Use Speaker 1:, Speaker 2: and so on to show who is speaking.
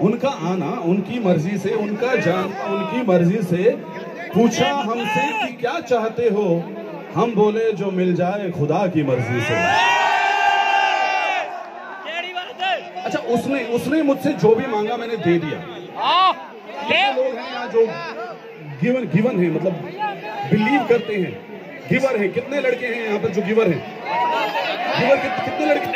Speaker 1: उनका आना उनकी मर्ज़ी से उनका जानना उनकी मर्ज़ी से पूछा हमसे कि क्या चाहते हो? हम बोले जो मिल जाए खुदा की मर्ज़ी से। अच्छा उसने उसने मुझसे जो भी मांगा मैंने दे दिया। लोग हैं यहाँ जो गिवन गिवन है मतलब बिलीव करते हैं। गिवर है कितने लड़के हैं यहाँ पर जो गिवर है? गिवर कितने लड़के?